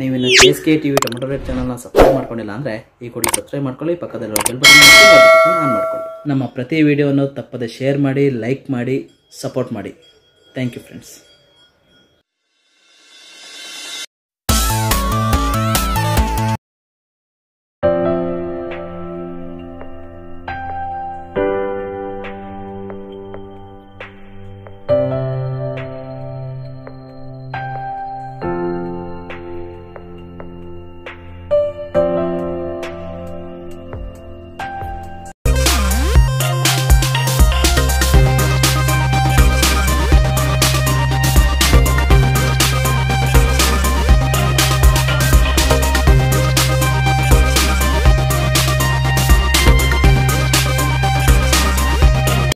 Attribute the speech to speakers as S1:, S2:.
S1: ನೀವಿನ K S K T V tomato rate ಚಾನಲ್ನ subscribe ಮಾಡ್ಕೊಂಡಿಲ್ಲ ಅಂದರೆ ಈ ಕೂಡಲೇ ಸಬ್ಸ್ಕ್ರೈಬ್ ಮಾಡ್ಕೊಳ್ಳಿ ಪಕ್ಕದಲ್ಲಿರೋ ಬೆಲ್ ಬಟನ್ ಆನ್ ಮಾಡ್ಕೊಳ್ಳಿ. ನಮ್ಮ ಪ್ರತಿ ವಿಡಿಯೋವನ್ನು ತಪ್ಪದೆ ಶೇರ್ ಮಾಡಿ ಲೈಕ್ ಮಾಡಿ ಸಪೋರ್ಟ್ ಮಾಡಿ. Thank you friends